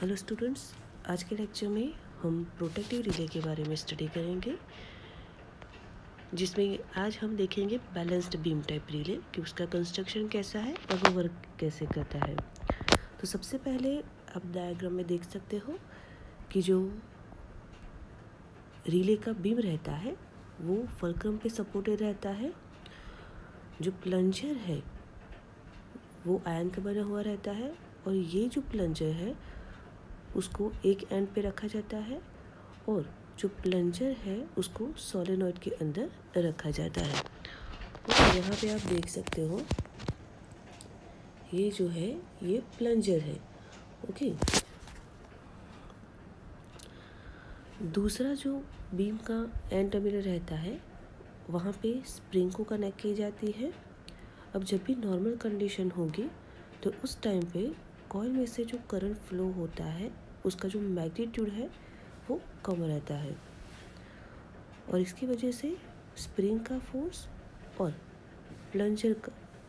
Hello students आज के lecture में हम प्रोटेक्टिव रिले के बारे में स्टडी करेंगे, जिसमें आज हम देखेंगे बैलेंस्ड बीम टाइप रिले कि उसका कंस्ट्रक्शन कैसा है और वो वर्क कैसे करता है। तो सबसे पहले आप डायग्राम में देख सकते हो कि जो रिले का बीम रहता है, वो फलक्रम पे सपोर्टेड रहता है। जो प्लंजर है, वो आयन का बना हुआ रहता है और ये जो प्लंजर है उसको एक एंड पे रखा जाता है और जो प्लंजर है, उसको सोलेनॉइड के अंदर रखा जाता है। और यहाँ पे आप देख सकते हो, ये जो है, ये प्लंजर है ओके दूसरा जो बीम का एंड टर्मिनल रहता है, वहाँ पे स्प्रिंग को कनेक्ट की जाती है। अब जब भी नॉर्मल कंडीशन होगी तो उस टाइम पे कॉइल में से जो करंट फ्लो होता है, उसका जो मैग्नीट्यूड है, वो कम रहता है। और इसकी वजह से स्प्रिंग का फोर्स और प्लंजर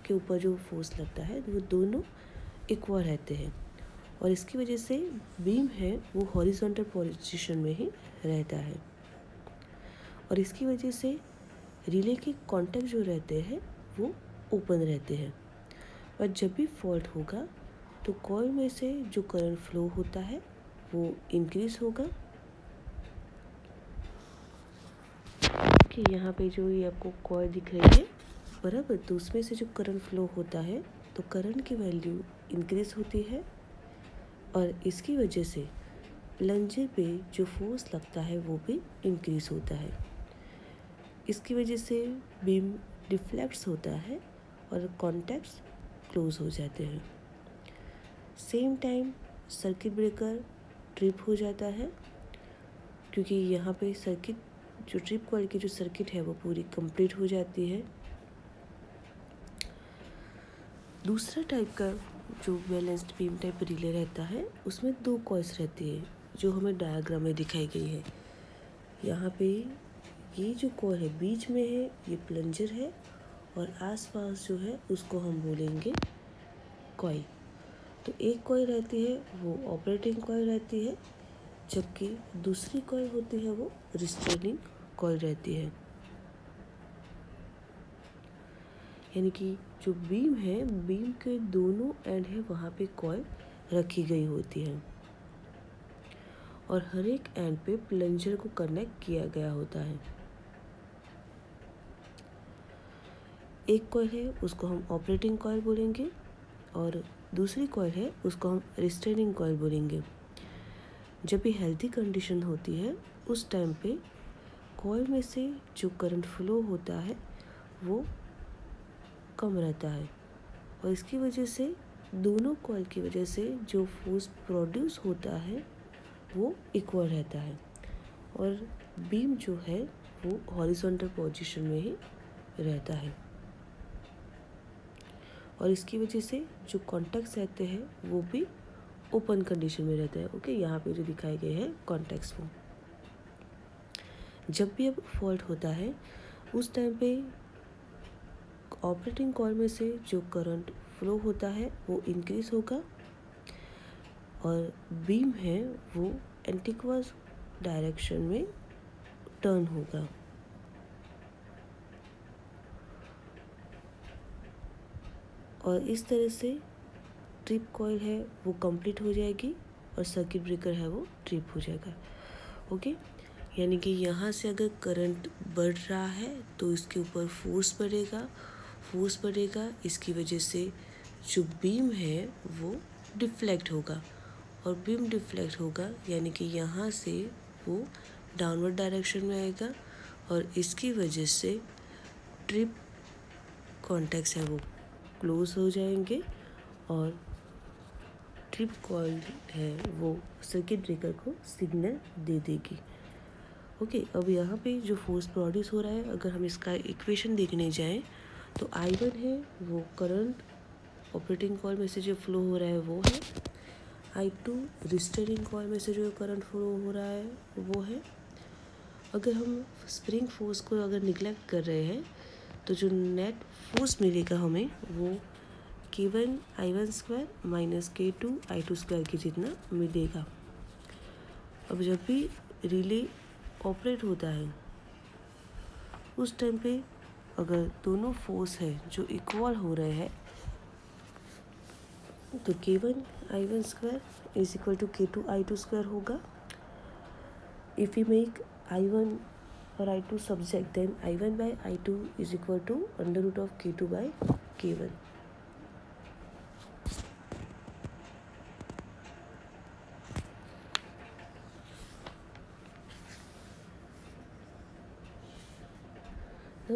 के ऊपर जो फोर्स लगता है, वो दोनों इक्वल रहते हैं। और इसकी वजह से बीम है, वो हॉरिजॉन्टल पोजीशन में ही रहता है। और इसकी वजह से रिले के कांटेक्ट जो रहते हैं, वो ओपन रहते हैं। और जब भी फॉल्ट होगा तो कॉइल में से जो करंट फ्लो होता है, वो इंक्रीज होगा। कि यहाँ पे जो ये आपको कॉइल दिख रही है, बराबर तो उसमें से जो करंट फ्लो होता है तो करंट की वैल्यू इंक्रीज होती है। और इसकी वजह से प्लंजर पे जो फोर्स लगता है, वो भी इंक्रीज होता है। इसकी वजह से बीम डिफ्लेक्ट्स होता है और कॉन्टैक्ट्स क्लोज हो जाते हैं। Same time circuit breaker trip हो जाता है, क्योंकि यहाँ पे सर्किट जो ट्रिप कॉल की जो सर्किट है, वो पूरी कंप्लीट हो जाती है। दूसरा टाइप का जो बैलेंस्ड बीम टाइप रिले रहता है, उसमें दो कॉइल्स रहती है, जो हमें डायग्राम में दिखाई गई है। यहाँ पे ये जो कॉइल है, बीच में है, ये प्लंजर है, और आसपास जो है, उसको हम बोलेंगे कॉइल तो एक कॉइल रहती है, वो ऑपरेटिंग कॉइल रहती है, जबकि दूसरी कॉइल होती है, वो रिस्ट्रेनिंग कॉइल रहती है। यानी कि जो बीम है बीम के दोनों एंड है, वहाँ पे कॉइल रखी गई होती है। और हर एक एंड पे प्लंजर को कनेक्ट किया गया होता है। एक कॉइल है, उसको हम ऑपरेटिंग कॉइल बोलेंगे और दूसरी कॉइल है, उसको हम रिस्ट्रेनिंग कॉइल बोलेंगे। जब भी हेल्थी कंडीशन होती है, उस टाइम पे कॉइल में से जो करंट फ्लो होता है, वो कम रहता है। और इसकी वजह से, दोनों कॉइल की वजह से जो फोर्स प्रोड्यूस होता है, वो इक्वल रहता है। और बीम जो है, वो हॉरिजॉन्टल पोजीशन में ही रहता है। और इसकी वजह से जो कॉन्टैक्ट्स रहते हैं, वो भी ओपन कंडीशन में रहते हैं। ओके यहाँ पे जो दिखाए गए हैं कॉन्टैक्ट्स वो। जब भी अब फॉल्ट होता है, उस टाइम पे ऑपरेटिंग कॉल में से जो करंट फ्लो होता है, वो इंक्रीज होगा और बीम है, वो एंटिक्वस डायरेक्शन में टर्न होगा। और इस तरह से ट्रिप कॉयल है, वो कंप्लीट हो जाएगी और सर्किट ब्रेकर है, वो ट्रिप हो जाएगा। ओके यानी कि यहाँ से अगर करंट बढ़ रहा है तो इसके ऊपर फोर्स बढ़ेगा। फोर्स बढ़ेगा, इसकी वजह से जो बीम है, वो डिफ्लेक्ट होगा। और बीम डिफ्लेक्ट होगा, यानी कि यहाँ से वो डाउनवर्ड डायरेक्शन में आएगा और इसकी वजह से ट्रिप कॉन्टेक्स है वो। क्लोज हो जाएँगे और ट्रिप कॉल है वो सर्किट ब्रेकर को सिग्नल दे देगी। ओके अब यहाँ पे जो फोर्स प्रोड्यूस हो रहा है, अगर हम इसका इक्वेशन देखने जाएँ तो आई वन है, वो करंट ऑपरेटिंग कॉल में से जो फ्लो हो रहा है, वो है। आई टू रिस्टरिंग कॉल में से जो करंट फ्लो हो रहा है, वो है। अगर हम स्प्रिंग फोर्स को अगर निगलेक्ट कर रहे हैं तो जो नेट फोर्स मिलेगा हमें, वो K one I one square minus K two I two square के जितना मिलेगा। अब जब भी रिले ऑपरेट होता है, उस टाइम पे अगर दोनों फोर्स है जो इक्वल हो रहे हैं तो K one I one square is equal to K two I two square होगा। If you make I one और I two subject then I one by I two is equal to under root of K two by K one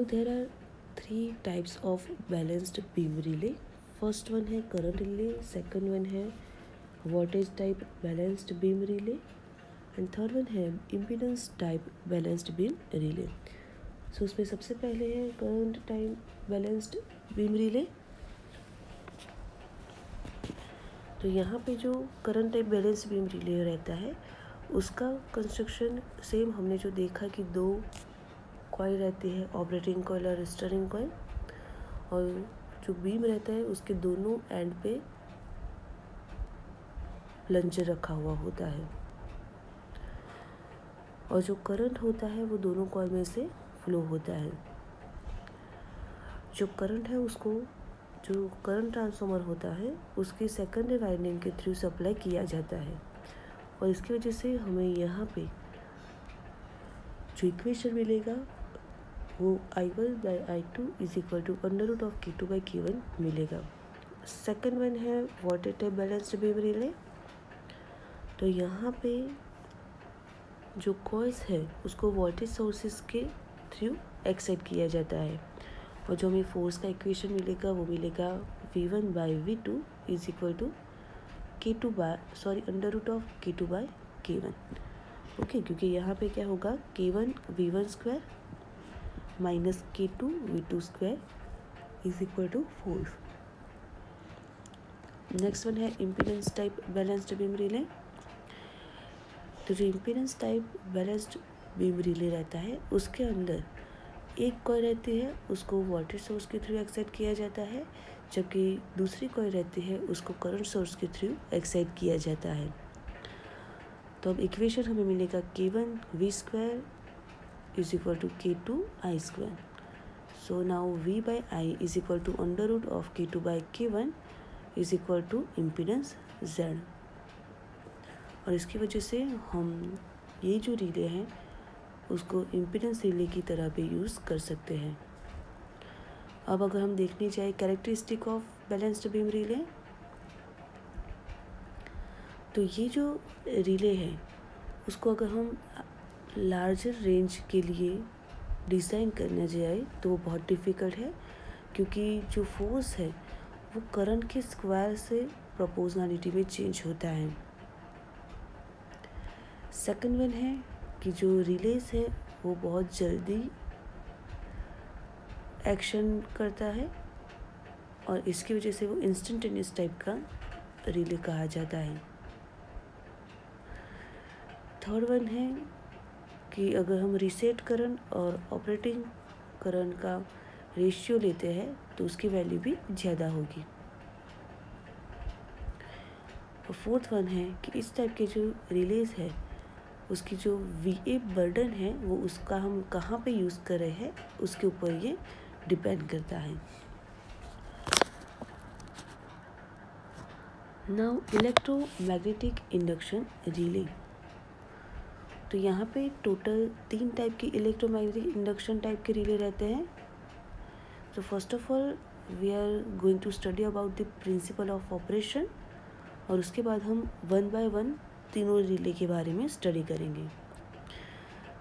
there are three types of balanced beam relay first one है current relay second one है voltage type balanced beam relay and third one है, impedance type balanced beam relay so उसमें सबसे पहले है current type balanced beam relay तो यहाँ पे जो current type balance beam relay रहता है, उसका कंस्ट्रक्शन सेम हमने जो देखा कि दो कॉयल रहती है ऑपरेटिंग कॉयल और स्टरिंग कॉयल और जो बीम रहता है, उसके दोनों एंड पे प्लंजर रखा हुआ होता है। और जो करंट होता है, वो दोनों कॉयल में से फ्लो होता है। जो करंट है, उसको, जो करंट ट्रांसफार्मर होता है, उसकी सेकेंडरी वाइंडिंग के थ्रू सप्लाई किया जाता है। और इसकी वजह से हमें यहाँ पे जो इक्वेशन मिलेगा, वो I one by I two is equal to under root of K two by K one मिलेगा। सेकेंड वन है water type balanced beam relay तो यहाँ पे जो कॉइल्स है, उसको वोल्टेज सोर्सेज के थ्रू एक्साइट किया जाता है। और जो हमें फोर्स का इक्वेशन मिलेगा, वो मिलेगा V one by V two is equal to K two by sorry under root of K two by K one okay क्योंकि यहाँ पे क्या होगा? K one V one square minus K two V two square is equal to four next one है impedance type balanced beam relay तो जो impedance type balanced beam relay रहता है, उसके अंदर एक कॉय रहती है, उसको वोल्टेज सोर्स के थ्रू एक्साइट किया जाता है, जबकि दूसरी कॉय रहती है, उसको करंट सोर्स के थ्रू एक्साइट किया जाता है तो अब इक्वेशन हमें मिलेगा K one V square is equal to k2 i square. So now I is equal to under to under root of k2 by k1 is equal to impedance z. और इसकी वजह से हम ये जो रिले हैं, उसको इम्पिडेंस रिले की तरह भी यूज़ कर सकते हैं। अब अगर हम देखने जाए characteristic of balanced beam relay तो ये जो रिले है, उसको अगर हम लार्जर रेंज के लिए डिज़ाइन करने जाए तो वो बहुत डिफ़िकल्ट है, क्योंकि जो फोर्स है, वो करंट के स्क्वायर से प्रोपोजनलिटी में चेंज होता है। सेकंड वन है कि जो रिलेज है, वो बहुत जल्दी एक्शन करता है और इसकी वजह से वो इंस्टेंटेनियस टाइप का रिले कहा जाता है। थर्ड वन है कि अगर हम रीसेट करंट और ऑपरेटिंग करंट का रेशियो लेते हैं तो उसकी वैल्यू भी ज़्यादा होगी। और फोर्थ वन है कि इस टाइप के जो रिलेज है उसकी जो वी ए बर्डन है, वो उसका हम कहाँ पे यूज़ कर रहे हैं, उसके ऊपर ये डिपेंड करता है। नाउ इलेक्ट्रोमैग्नेटिक इंडक्शन रिले तो यहाँ पे टोटल तीन टाइप की इलेक्ट्रोमैग्नेटिक इंडक्शन टाइप के रिले रहते हैं। तो first of all we are going to study about the principle of operation और उसके बाद हम वन बाय वन तीनों रिले के बारे में स्टडी करेंगे।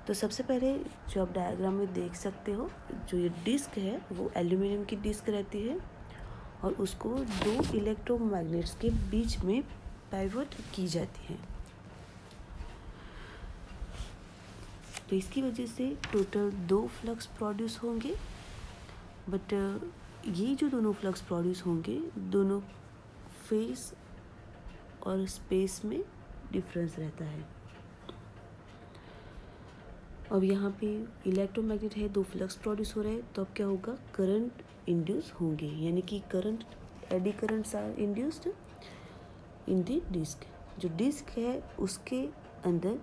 तो सबसे पहले जो आप डायग्राम में देख सकते हो, जो ये डिस्क है, वो एल्यूमिनियम की डिस्क रहती है और उसको दो इलेक्ट्रोमैग्नेट्स के बीच में पाइवट की जाती है। तो इसकी वजह से टोटल दो फ्लक्स प्रोड्यूस होंगे बट ये जो दोनों फ्लक्स प्रोड्यूस होंगे, दोनों फेस और स्पेस में डिफरेंस रहता है। अब यहाँ पे इलेक्ट्रोमैग्नेट है, दो फ्लक्स प्रोड्यूस हो रहे हैं तो अब क्या होगा? करंट इंड्यूस होंगे, यानी कि current eddy currents are induced in the disc जो डिस्क है, उसके अंदर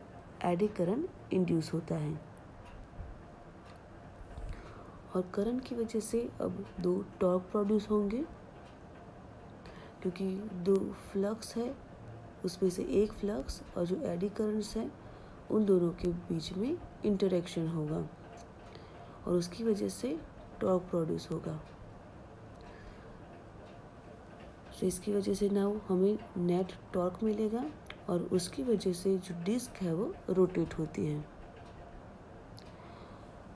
एडी करंट इंड्यूस होता है। और करंट की वजह से अब दो टॉर्क प्रोड्यूस होंगे, क्योंकि दो फ्लक्स है उसमें से एक फ्लक्स और जो एडी करंट्स हैं, उन दोनों के बीच में इंटरेक्शन होगा और उसकी वजह से टॉर्क प्रोड्यूस होगा। तो इसकी वजह से ना हमें नेट टॉर्क मिलेगा और उसकी वजह से जो डिस्क है वो रोटेट होती है।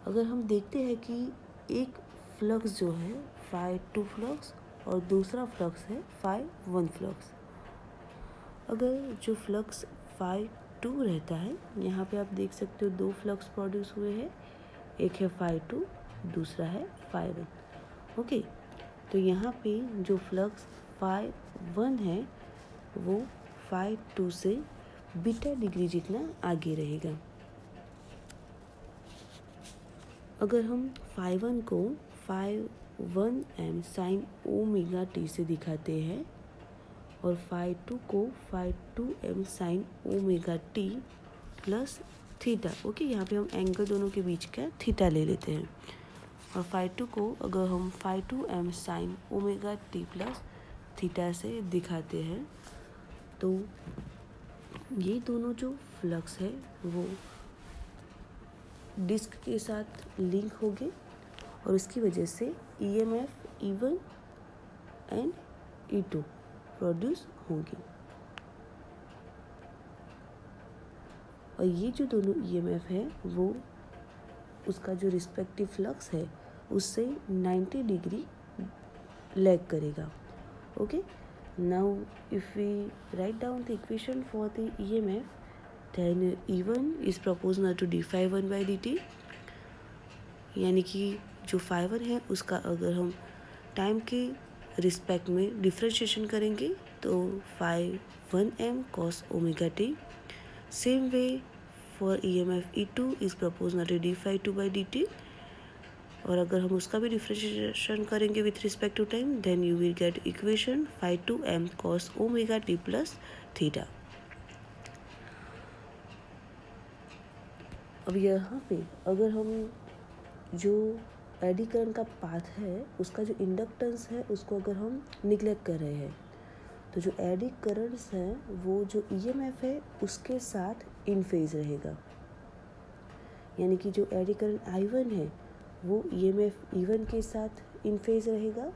अगर हम देखते हैं कि एक फ्लक्स जो है फाइव टू फ्लक्स और दूसरा फ्लक्स है फाइव वन फ्लक्स अगर जो फ्लक्स फाइव टू रहता है, यहाँ पे आप देख सकते हो दो फ्लक्स प्रोड्यूस हुए हैं। एक है फाइव टू दूसरा है फाइव वन ओके तो यहाँ पे जो फ्लक्स फाइव वन है, वो फाइव टू से बीटा डिग्री जितना आगे रहेगा। अगर हम फाइव वन को five one M sine omega T से दिखाते हैं और फाइव टू को five two M sine omega T plus theta. Okay, यहाँ पे हम एंगल दोनों के बीच का थीटा ले लेते हैं। और फाइव टू को अगर हम five two M sine omega T plus theta से दिखाते हैं तो ये दोनों जो फ्लक्स है, वो डिस्क के साथ लिंक हो गए और उसकी वजह से E M F E one and E two. Produce होंगी। और ये जो दोनों ई एम एफ़ है, वो उसका जो रिस्पेक्टिव फ्लक्स है, उससे 90 डिग्री लैग करेगा। Okay now if we write down the equation for the E M F then E one is proportional to D five one by D T यानी कि जो फाइवर है, उसका अगर हम टाइम के रिस्पेक्ट में डिफ्रेंशिएशन करेंगे तो five one M cos omega T same way for E M F E two is propose proportional D five two by D T और अगर हम उसका भी डिफ्रेंशिएशन करेंगे with respect to time then you will get equation five two M cos omega T plus theta अब यहाँ पे अगर हम जो एडी करंट का पाथ है, उसका जो इंडक्टेंस है, उसको अगर हम निगलेक्ट कर रहे हैं तो जो एडी करंट्स हैं, वो जो ईएमएफ है, उसके साथ इन फ़ेज़ रहेगा। यानी कि जो एडी करंट आई वन है, वो E M F E one के साथ इन फ़ेज़ रहेगा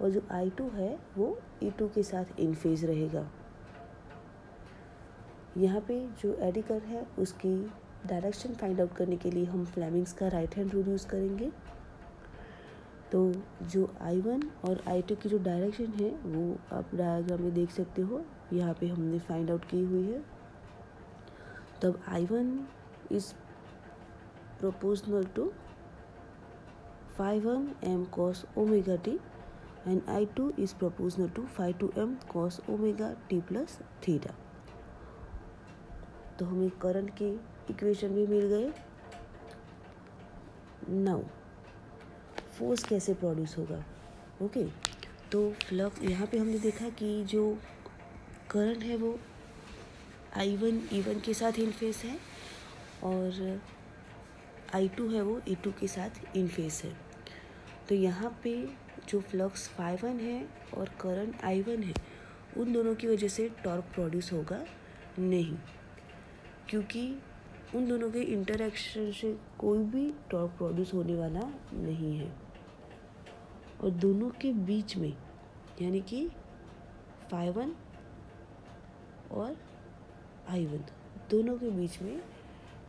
और जो आई टू है, वो ई टू के साथ इन फ़ेज़ रहेगा। यहाँ पे जो एडी करंट है, उसकी डायरेक्शन फाइंड आउट करने के लिए हम फ्लैमिंग्स का राइट हैंड रूल यूज़ करेंगे। तो जो आई वन और आई टू की जो डायरेक्शन है, वो आप डायग्राम में देख सकते हो। यहाँ पे हमने फाइंड आउट की हुई है। तब I one is proportional to five M M cos omega T and I two is proportional to five two M cos omega T plus theta तो हमें करंट के इक्वेशन भी मिल गए। नाउ फोर्स कैसे प्रोड्यूस होगा? ओके तो flux यहाँ पे हमने देखा कि जो करंट है वो आई वन ई वन के साथ इन फेस है और आई टू है वो ई टू के साथ इन फेस है। तो यहाँ पे जो फ्लक्स फाइव वन है और करंट आई वन है, उन दोनों की वजह से टॉर्क प्रोड्यूस होगा नहीं। क्योंकि उन दोनों के इंटरेक्शन से कोई भी टॉर्क प्रोड्यूस होने वाला नहीं है। और दोनों के बीच में, यानी कि फाइव वन और आई वन दोनों के बीच में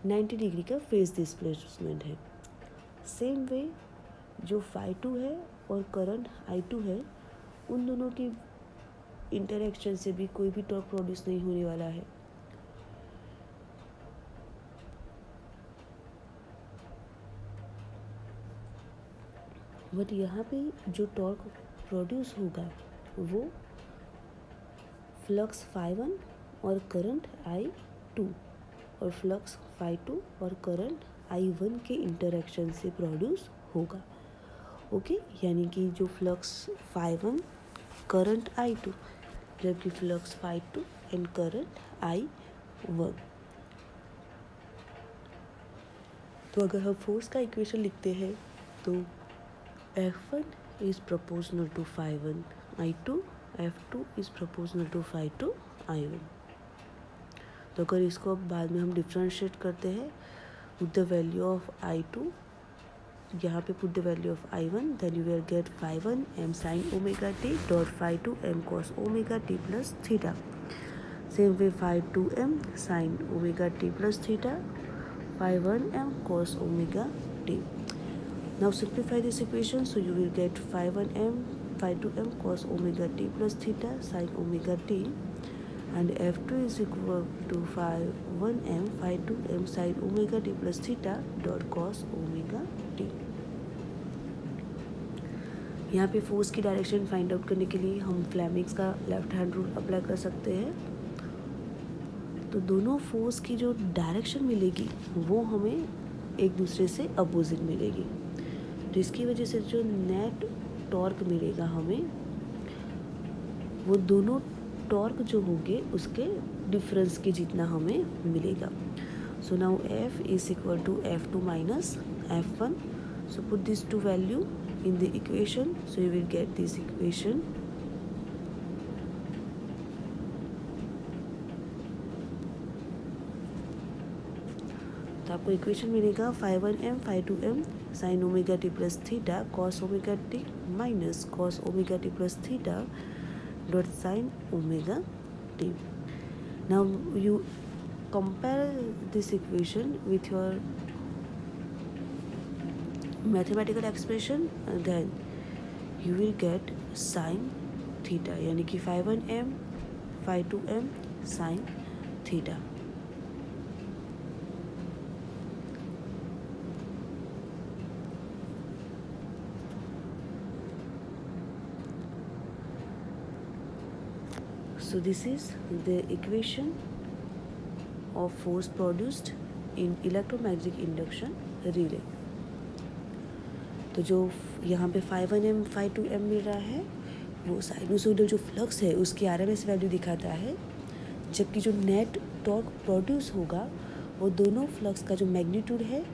90 डिग्री का फेस डिस्प्लेसमेंट है। सेम वे जो फाइव टू है और करंट आई टू है, उन दोनों की इंटरेक्शन से भी कोई भी टॉर्क प्रोड्यूस नहीं होने वाला है। बट यहाँ पे जो टॉर्क प्रोड्यूस होगा, वो फ्लक्स फाइव वन और करंट आई टू और फ्लक्स फाइव टू और करंट आई वन के इंटरेक्शन से प्रोड्यूस होगा। ओके यानी कि जो flux five one current I two जबकि flux five two and current I one तो अगर हम फोर्स का इक्वेशन लिखते हैं तो F one is proportional to five one I two F two is proportional to five two I one तो अगर इसको बाद में हम डिफ्रेंशिएट करते हैं with the value of I two यहाँ पे put the value of I one then you will get five one M sine omega T dot five two M cos omega T plus theta same way five two M sine omega T plus theta five one M cos omega T now simplify this equation so you will get phi 1 m phi 2 m cos omega t plus theta sin omega t and f2 is equal to phi 1 m phi 2 m sin omega t plus theta dot cos omega t यहाँ पे force की direction find out करने के लिए हम फ्लैमिक्स का left hand rule apply कर सकते हैं तो दोनों फोर्स की जो डायरेक्शन मिलेगी वो हमें एक दूसरे से अपोजिट मिलेगी तो इसकी वजह से जो नेट टॉर्क मिलेगा हमें, वो दोनों टॉर्क जो होंगे, उसके डिफरेंस के जितना हमें मिलेगा। So now F is equal to F two minus F one so put this two value in the equation so you will get तो आपको इक्वेशन मिलेगा five one M, five two M sine omega T plus theta cos omega T minus cos omega T plus theta dot sine omega T now you this equation with your mathematical expression and then you will get sine theta, यानी कि five one M, five two M sine theta so this is the equation of force produced in electromagnetic induction relay. तो जो यहाँ पे five one M five two M मिल रहा है, वो sinusoidal जो फ्लक्स है, उसकी आर एम एस वैल्यू दिखाता है। जबकि जो नेट टॉर्क प्रोड्यूस होगा, वो दोनों फ्लक्स का जो मैग्नीट्यूड है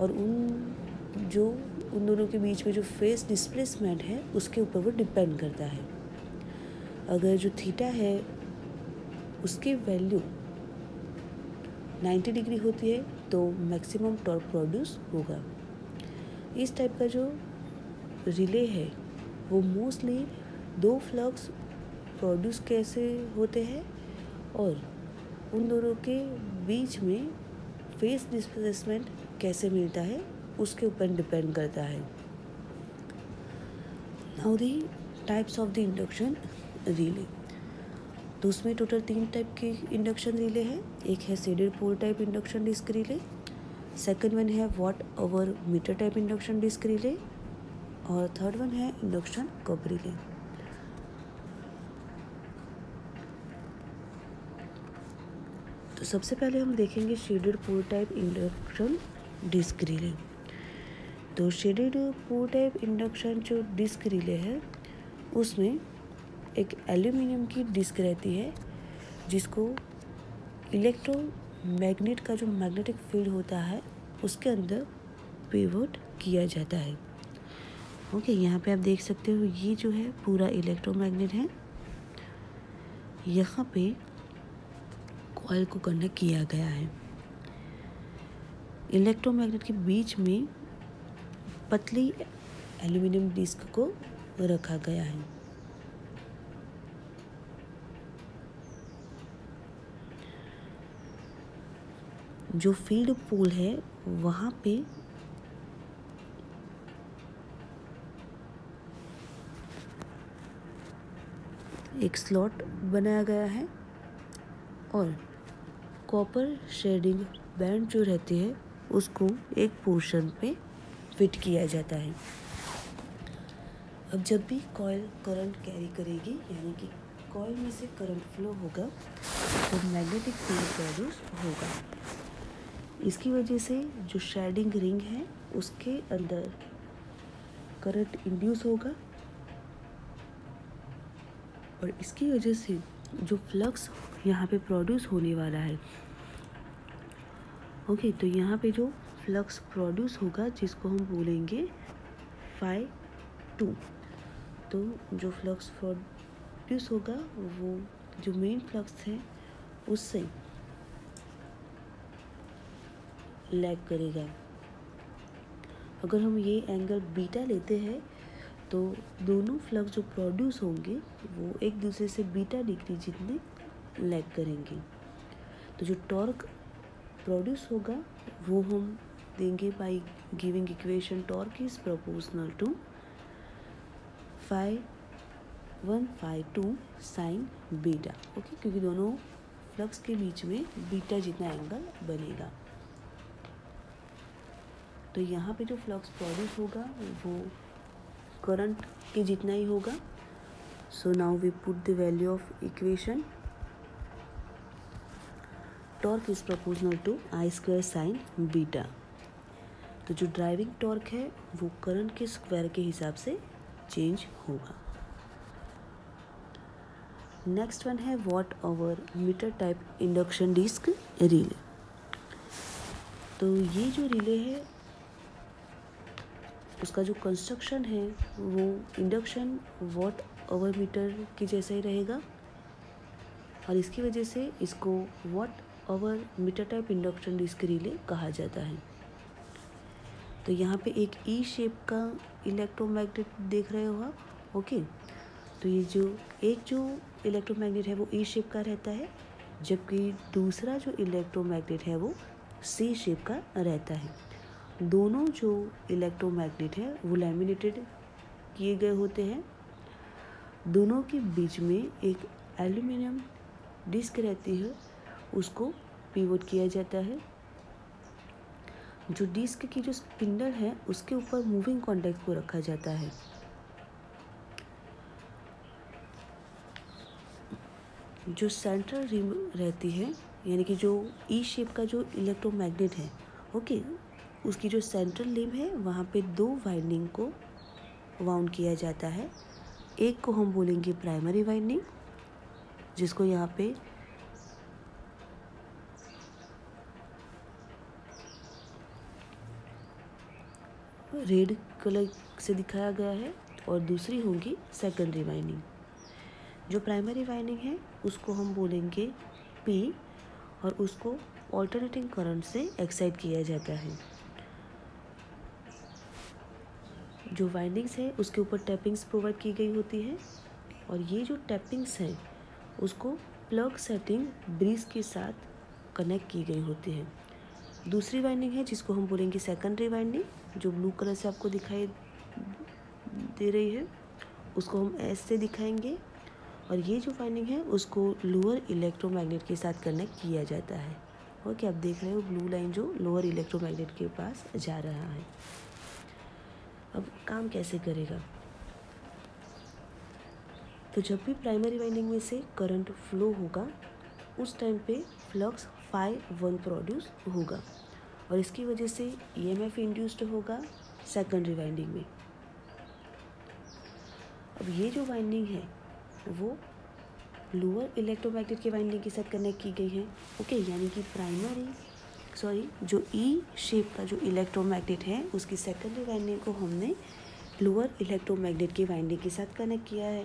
और उन जो, उन दोनों के बीच में जो फेस डिस्प्लेसमेंट है, उसके ऊपर वो डिपेंड करता है। अगर जो थीटा है, उसकी वैल्यू 90 डिग्री होती है तो मैक्सिमम टॉर्क प्रोड्यूस होगा। इस टाइप का जो रिले है, वो मोस्टली दो फ्लक्स प्रोड्यूस कैसे होते हैं और उन दोनों के बीच में फेस डिस्प्लेसमेंट कैसे मिलता है, उसके ऊपर डिपेंड करता है। Now the types of the induction relay तो उसमें टोटल तीन टाइप के इंडक्शन रिले हैं. एक है shaded pole type induction disc relay second one है watt hour meter type induction disc relay और थर्ड वन है इंडक्शन कप रिले तो सबसे पहले हम देखेंगे shaded pole type induction disc relay तो शेडेड पोल टाइप इंडक्शन जो डिस्क रिले है, उसमें एक एल्यूमिनियम की डिस्क रहती है, जिसको इलेक्ट्रोमैग्नेट का जो मैग्नेटिक फ़ील्ड होता है, उसके अंदर पिवोट किया जाता है। ओके यहाँ पे आप देख सकते हो, ये जो है पूरा इलेक्ट्रोमैग्नेट है। यहाँ पे कॉयल को कनेक्ट किया गया है। इलेक्ट्रोमैग्नेट के बीच में पतली एल्यूमिनियम डिस्क को रखा गया है। जो फ़ील्ड पोल है, वहाँ पे एक स्लॉट बनाया गया है और कॉपर शेडिंग बैंड जो रहती है, उसको एक पोर्शन पे फिट किया जाता है। अब जब भी कॉयल करंट कैरी करेगी, यानी कि कॉयल में से करंट फ्लो होगा तो मैग्नेटिक फ़ील्ड प्रोड्यूस होगा। इसकी वजह से जो शेडिंग रिंग है, उसके अंदर करंट इंड्यूस होगा। और इसकी वजह से जो फ्लक्स यहाँ पे प्रोड्यूस होने वाला है। ओके तो यहाँ पे जो फ्लक्स प्रोड्यूस होगा, जिसको हम बोलेंगे फाइव टू तो जो फ्लक्स प्रोड्यूस होगा, वो जो मेन फ्लक्स है, उससे लैग करेगा अगर हम ये एंगल बीटा लेते हैं तो दोनों फ्लक्स जो प्रोड्यूस होंगे, वो एक दूसरे से बीटा डिग्री जितने लैग करेंगे। तो जो टॉर्क प्रोड्यूस होगा, वो हम देंगे by giving equation torque is proportional to five one five two sine beta okay क्योंकि दोनों फ्लक्स के बीच में बीटा जितना एंगल बनेगा। तो यहाँ पे जो फ्लक्स प्रोड्यूस होगा, वो करंट के जितना ही होगा। So now we put the value of equation torque is proportional to I square sine beta तो जो ड्राइविंग टॉर्क है, वो करंट के स्क्वायर के हिसाब से चेंज होगा। नेक्स्ट वन है watt hour meter type induction disc relay तो ये जो रिले है उसका जो कंस्ट्रक्शन है, वो इंडक्शन वॉट ओवर मीटर की जैसा ही रहेगा। और इसकी वजह से इसको watt hour meter type induction disc relay कहा जाता है। तो यहाँ पे एक ई e शेप का इलेक्ट्रोमैग्नेट देख रहे हो आप ओके तो ये जो, एक जो इलेक्ट्रोमैग्नेट है वो ई e शेप का रहता है, जबकि दूसरा जो इलेक्ट्रोमैग्नेट है वो सी शेप का रहता है। दोनों जो इलेक्ट्रोमैग्नेट है, वो लैमिनेटेड किए गए होते हैं। दोनों के बीच में एक एल्यूमिनियम डिस्क रहती है, उसको पिवोट किया जाता है। जो डिस्क की जो स्पिंडल है, उसके ऊपर मूविंग कॉन्टैक्ट को रखा जाता है। जो सेंट्रल रिम रहती है, यानी कि जो ई शेप का जो इलेक्ट्रोमैग्नेट है ओके उसकी जो सेंट्रल लिम है, वहाँ पे दो वाइंडिंग को वाउंड किया जाता है। एक को हम बोलेंगे प्राइमरी वाइंडिंग जिसको यहाँ पे रेड कलर से दिखाया गया है और दूसरी होगी सेकेंडरी वाइंडिंग जो प्राइमरी वाइंडिंग है, उसको हम बोलेंगे पी और उसको ऑल्टरनेटिंग करंट से एक्साइट किया जाता है। जो वाइंडिंग्स है, उसके ऊपर टैपिंग्स प्रोवाइड की गई होती है। और ये जो टैपिंग्स हैं, उसको प्लग सेटिंग ब्रिज के साथ कनेक्ट की गई होती है। दूसरी वाइंडिंग है, जिसको हम बोलेंगे सेकेंडरी वाइंडिंग जो ब्लू कलर से आपको दिखाई दे रही है, उसको हम एस से दिखाएँगे। और ये जो वाइंडिंग है, उसको लोअर इलेक्ट्रोमैग्नेट के साथ कनेक्ट किया जाता है। ओके आप देख रहे हो ब्लू लाइन जो लोअर इलेक्ट्रोमैग्नेट के पास जा रहा है। अब काम कैसे करेगा? तो जब भी प्राइमरी वाइंडिंग में से करंट फ्लो होगा, उस टाइम पे फ्लक्स फाइव वन प्रोड्यूस होगा। और इसकी वजह से ईएमएफ इंड्यूस्ड होगा सेकेंडरी वाइंडिंग में। अब ये जो वाइंडिंग है, वो लोअर इलेक्ट्रोमैग्नेट के वाइंडिंग के साथ कनेक्ट की गई है। ओके यानी कि प्राइमरी सॉरी जो ई e शेप का जो इलेक्ट्रोमैग्नेट है, उसकी सेकेंडरी वाइंडिंग को हमने लोअर इलेक्ट्रोमैग्नेट की वाइंडिंग के साथ कनेक्ट किया है।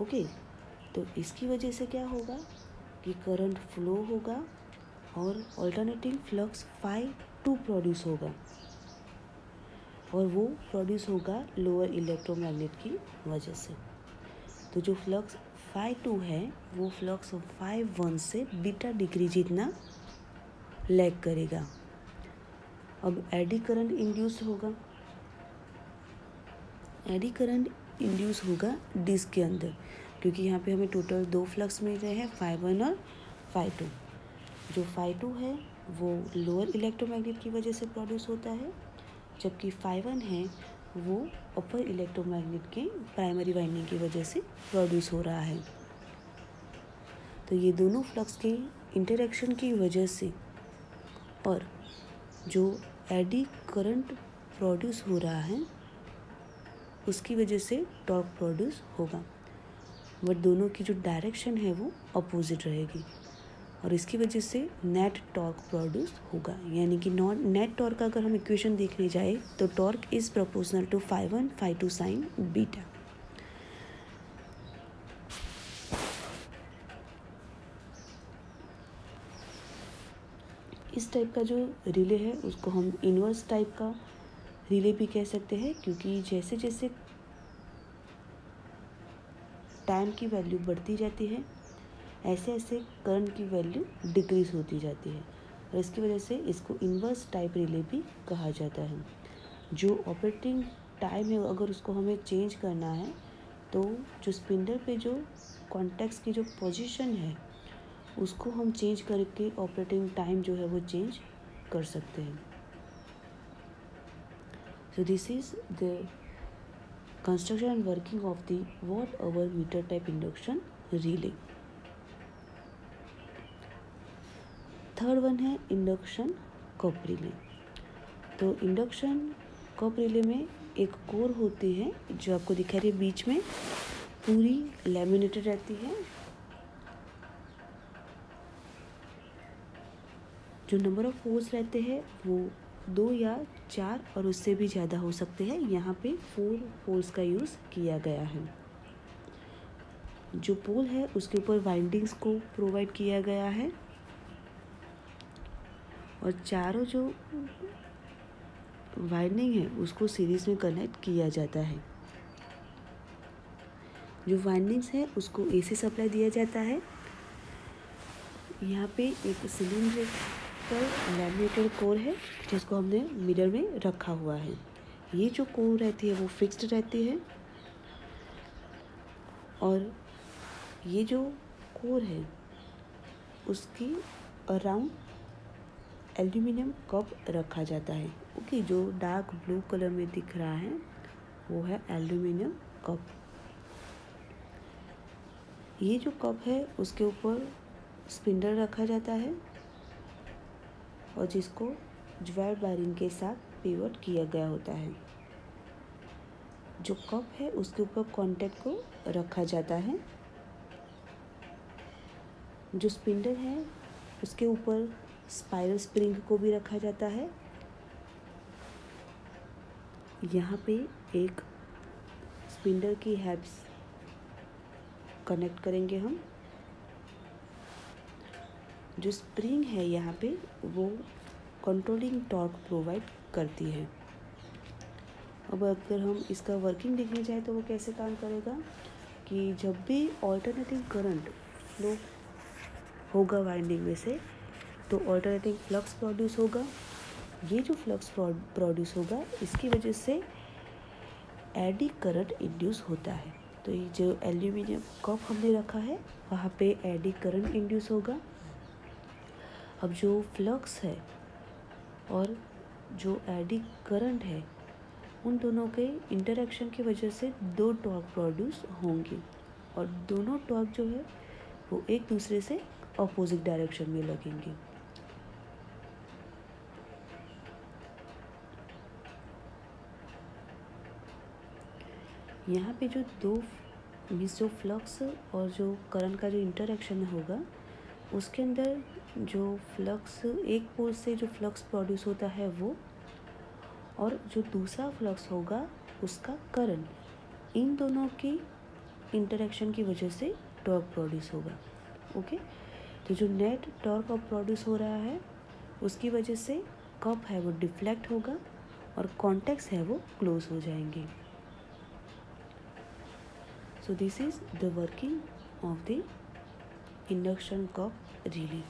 ओके तो इसकी वजह से क्या होगा कि करंट फ्लो होगा और alternating flux five two produce होगा। और वो प्रोड्यूस होगा लोअर इलेक्ट्रोमैग्नेट की वजह से। तो जो फ्लक्स फाइव टू है, वो फ्लक्स फाइव वन से बीटा डिग्री जितना लैग करेगा। अब एडी करंट इंड्यूस होगा। एडी करंट इंड्यूस होगा डिस्क के अंदर, क्योंकि यहाँ पे हमें टोटल दो फ्लक्स मिल रहे हैं फाइव वन और फाइव टू जो फाइव टू है, वो लोअर इलेक्ट्रोमैग्नेट की वजह से प्रोड्यूस होता है, जबकि फाइव वन है, वो अपर इलेक्ट्रोमैग्नेट के प्राइमरी वाइंडिंग की वजह से प्रोड्यूस हो रहा है। तो ये दोनों फ्लक्स के इंटरेक्शन की वजह से और जो एडी करंट प्रोड्यूस हो रहा है, उसकी वजह से टॉर्क प्रोड्यूस होगा। बट दोनों की जो डायरेक्शन है वो अपोजिट रहेगी और इसकी वजह से नेट टॉर्क प्रोड्यूस होगा। यानी कि नॉट, नेट टॉर्क का अगर हम इक्वेशन देखने जाए तो torque is proportional to five one five two sine beta. Type का जो रिले है, उसको हम इन्वर्स टाइप का रिले भी कह सकते हैं, क्योंकि जैसे जैसे टाइम की वैल्यू बढ़ती जाती है ऐसे ऐसे करंट की वैल्यू डिक्रीज होती जाती है। और इसकी वजह से इसको इन्वर्स टाइप रिले भी कहा जाता है। जो ऑपरेटिंग टाइम है, अगर उसको हमें चेंज करना है तो जो स्पिंडल पे जो कॉन्टेक्स की जो पोजीशन है उसको हम चेंज करके ऑपरेटिंग टाइम जो है वो चेंज कर सकते हैं। So this is the construction and working of the watt hour meter type induction relay. Third one है इंडक्शन कप रिले तो इंडक्शन कप रिले में एक कोर होती है जो आपको दिखा रही है बीच में, पूरी लेमिनेटेड रहती है। जो नंबर ऑफ़ पोल्स रहते हैं, वो दो या चार और उससे भी ज़्यादा हो सकते हैं। यहाँ पे फोर पोल्स का यूज़ किया गया है। जो पोल है, उसके ऊपर वाइंडिंग्स को प्रोवाइड किया गया है। और चारों जो वाइंडिंग है, उसको सीरीज़ में कनेक्ट किया जाता है। जो वाइंडिंग्स है, उसको एसी सप्लाई दिया जाता है। यहाँ पे एक सिलेंड्रिकल लैमिनेटेड कोर है, जिसको हमने मिडल में रखा हुआ है। ये जो कोर रहती है, वो फिक्स्ड रहती है। और ये जो कोर है, उसकी अराउंड एल्यूमिनियम कप रखा जाता है। ओके, जो डार्क ब्लू कलर में दिख रहा है, वो है एल्यूमिनियम कप ये जो कप है, उसके ऊपर स्पिंडल रखा जाता है। और जिसको ज्वाइड वायरिंग के साथ पिवट किया गया होता है। जो कप है, उसके ऊपर कॉन्टेक्ट को रखा जाता है। जो स्पिंडल है, उसके ऊपर स्पाइरल स्प्रिंग को भी रखा जाता है। यहाँ पे एक स्पिंडल की हेल्प्स कनेक्ट करेंगे हम। जो स्प्रिंग है यहाँ पे, वो कंट्रोलिंग टॉर्क प्रोवाइड करती है। अब अगर हम इसका वर्किंग देखने जाए तो वो कैसे काम करेगा कि जब भी ऑल्टरनेटिंग करंट फ्लो होगा वाइंडिंग में से तो ऑल्टरनेटिंग फ्लक्स प्रोड्यूस होगा। ये जो फ्लक्स प्रोड्यूस होगा, इसकी वजह से एडी करंट इंड्यूस होता है। तो ये जो एल्यूमिनियम कप हमने रखा है, वहाँ पे एडी करंट इंड्यूस होगा। अब जो फ्लक्स है और जो एडी करंट है, उन दोनों के इंटरेक्शन की वजह से दो टॉर्क प्रोड्यूस होंगे और दोनों टॉर्क जो है, वो एक दूसरे से अपोजिट डायरेक्शन में लगेंगे। यहाँ पे जो दो मीन्स जो फ्लक्स और जो करंट का जो इंटरेक्शन होगा, उसके अंदर जो फ्लक्स एक पोल से जो फ्लक्स प्रोड्यूस होता है वो, और जो दूसरा फ्लक्स होगा, उसका करंट इन दोनों की इंटरेक्शन की वजह से टॉर्क प्रोड्यूस होगा. ओके तो जो नेट टॉर्क अब प्रोड्यूस हो रहा है, उसकी वजह से कप है वो डिफ्लेक्ट होगा और कॉन्टेक्स है वो क्लोज हो जाएँगे. So, this is the working of the induction cup relay.